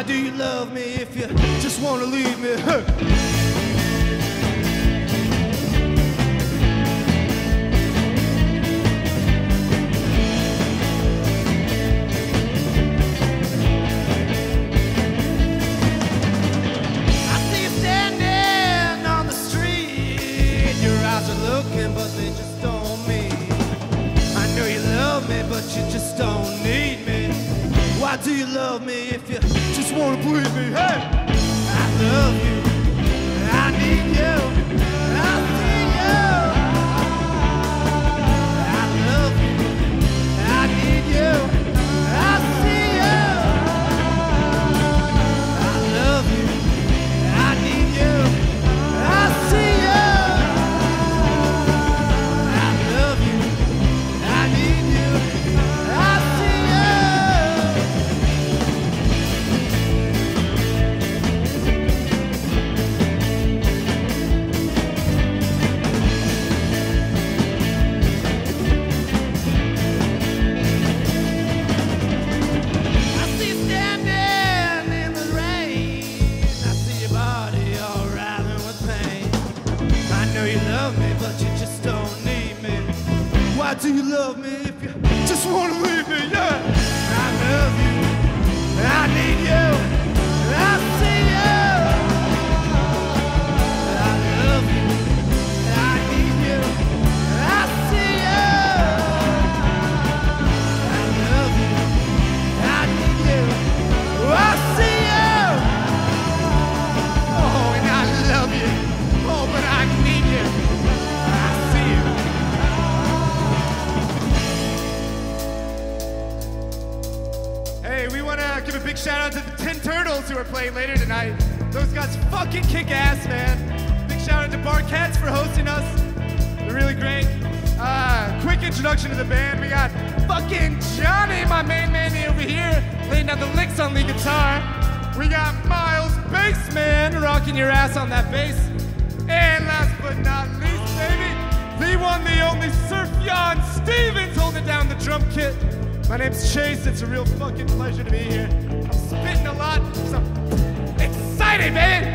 Why do you love me if you just wanna leave me? Why do you love me if you just wanna please me? Hey, I love you. Know you love me, but you just don't need me. Why do you love me if you just want to leave me? Yeah, want to give a big shout out to the Tin Turtles who are playing later tonight. Those guys fucking kick ass, man. Big shout out to Barkett's for hosting us. They're really great. Uh, quick introduction to the band. We got fucking Johnny, my main man over here, laying down the licks on the guitar. We got Miles Bassman rocking your ass on that bass. And last but not least, baby, the one, the only Surfyon Stevens holding down the drum kit. My name's Chase. It's a real fucking pleasure to be here. I'm spitting a lot, so I'm excited. Ow!